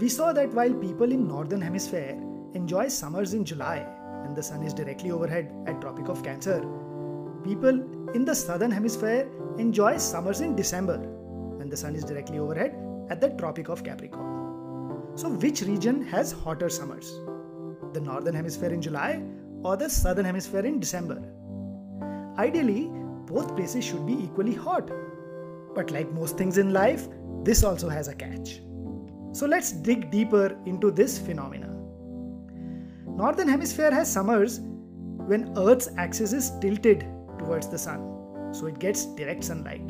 We saw that while people in northern hemisphere enjoy summers in July when the sun is directly overhead at Tropic of Cancer, people in the southern hemisphere enjoy summers in December when the sun is directly overhead at the Tropic of Capricorn. So which region has hotter summers? The northern hemisphere in July or the southern hemisphere in December? Ideally, both places should be equally hot. But like most things in life, this also has a catch. So let's dig deeper into this phenomena. Northern hemisphere has summers when Earth's axis is tilted towards the sun, so it gets direct sunlight.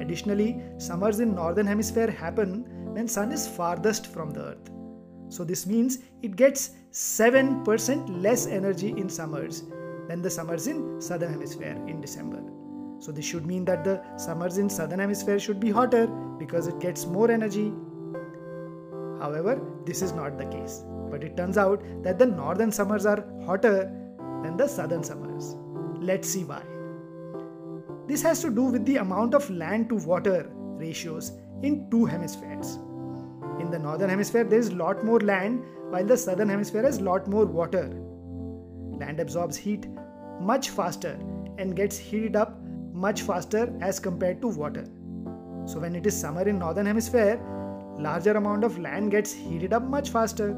Additionally, summers in northern hemisphere happen when sun is farthest from the earth. So this means it gets 7% less energy in summers than the summers in southern hemisphere in December. So this should mean that the summers in southern hemisphere should be hotter because it gets more energy However, this is not the case. But it turns out that the northern summers are hotter than the southern summers. Let's see why. This has to do with the amount of land to water ratios in two hemispheres. In the northern hemisphere, there is a lot more land, while the southern hemisphere has a lot more water. Land absorbs heat much faster and gets heated up much faster as compared to water. So, when it is summer in northern hemisphere, larger amount of land gets heated up much faster.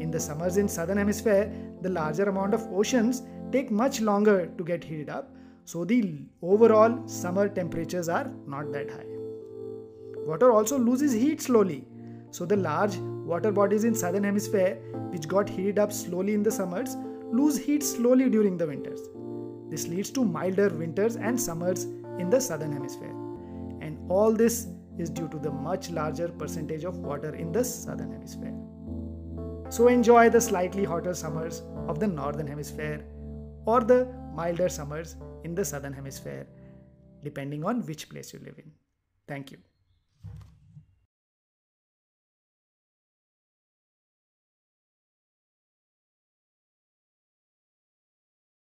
In the summers in southern hemisphere, the larger amount of oceans take much longer to get heated up, so the overall summer temperatures are not that high. Water also loses heat slowly, so the large water bodies in southern hemisphere which got heated up slowly in the summers lose heat slowly during the winters. This leads to milder winters and summers in the southern hemisphere. And all this is due to the much larger percentage of water in the southern hemisphere. So enjoy the slightly hotter summers of the northern hemisphere or the milder summers in the southern hemisphere, depending on which place you live in. Thank you.